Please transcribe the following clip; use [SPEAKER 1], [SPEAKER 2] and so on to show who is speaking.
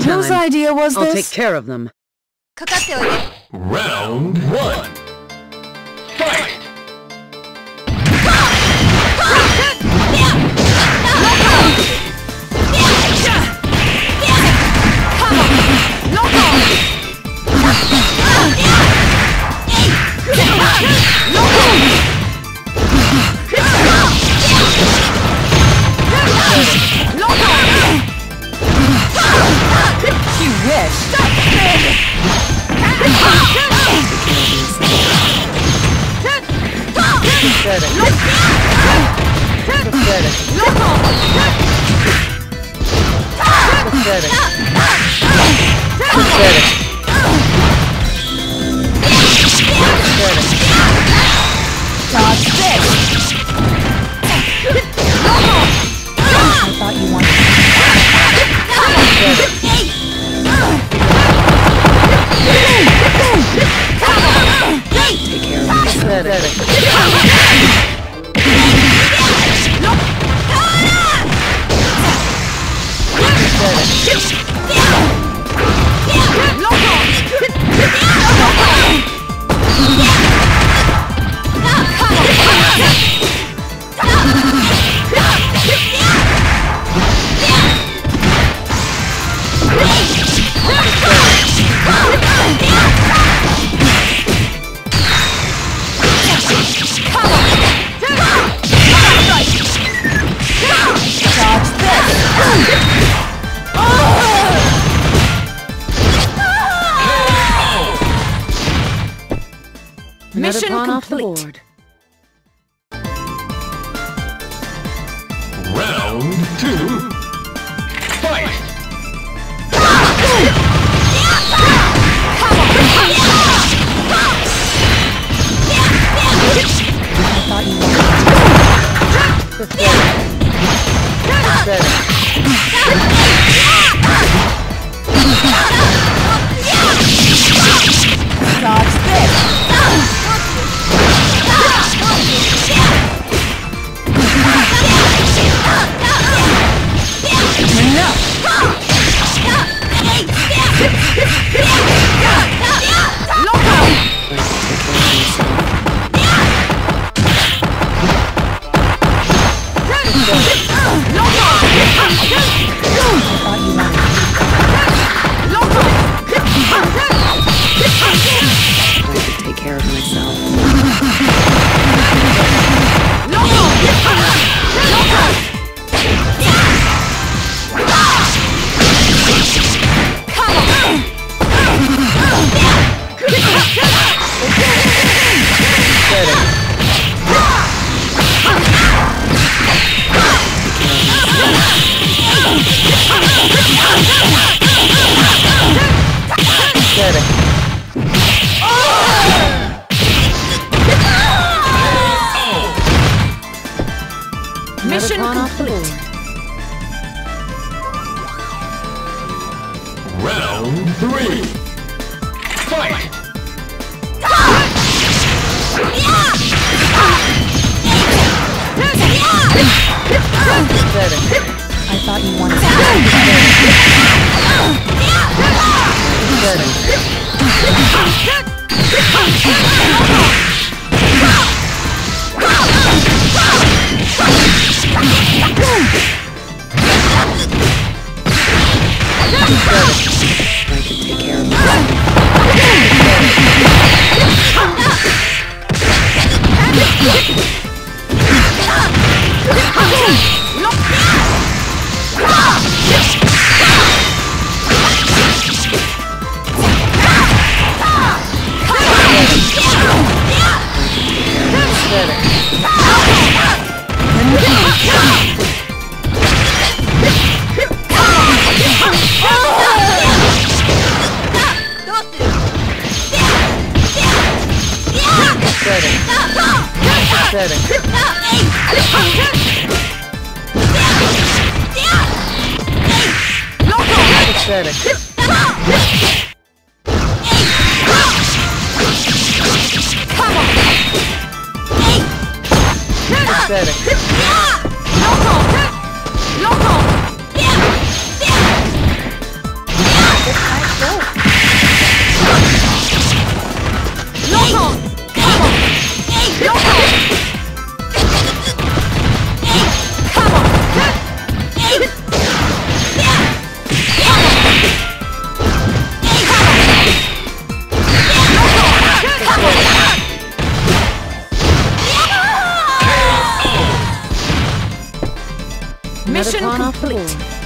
[SPEAKER 1] time.
[SPEAKER 2] Whose idea was
[SPEAKER 1] I'll
[SPEAKER 2] this?
[SPEAKER 1] I'll take care of them.
[SPEAKER 3] Round one. Fight!
[SPEAKER 1] Pathetic. Pathetic. Pathetic.
[SPEAKER 2] Lock
[SPEAKER 1] on!
[SPEAKER 2] Mission
[SPEAKER 1] pawn off the
[SPEAKER 2] complete.
[SPEAKER 1] board.
[SPEAKER 3] Round two. Three. Fight!
[SPEAKER 2] I thought you wanted.
[SPEAKER 1] Pathetic. I 危ない! Pathetic. Pathetic.
[SPEAKER 2] Mission
[SPEAKER 1] pawn off the
[SPEAKER 2] complete.